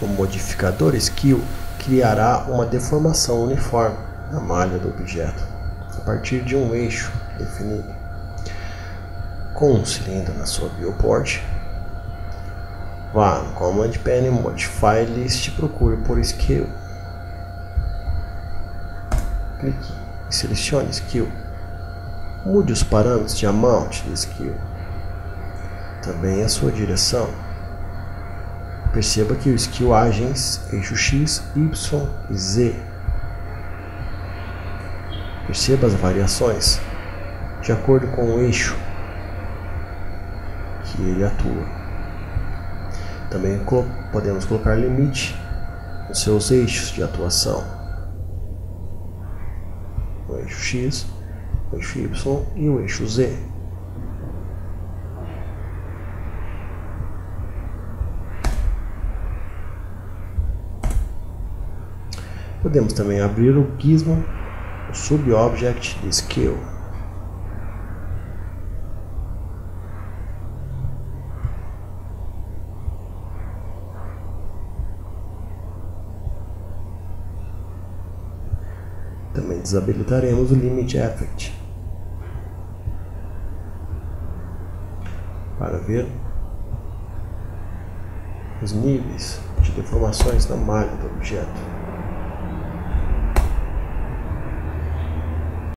O modificador Skill criará uma deformação uniforme na malha do objeto a partir de um eixo definido. Com um cilindro na sua viewport, vá no Command Pane, Modify List e procure por Skill. Clique e selecione Skill. Mude os parâmetros de Amount do Skill. Também a sua direção. Perceba que o skill eixo X, Y e Z. Perceba as variações de acordo com o eixo que ele atua. Também podemos colocar limite nos seus eixos de atuação. O eixo X, o eixo Y e o eixo Z. Podemos também abrir o gizmo, subobject skill. Também desabilitaremos o Limit Effect para ver os níveis de deformações na malha do objeto.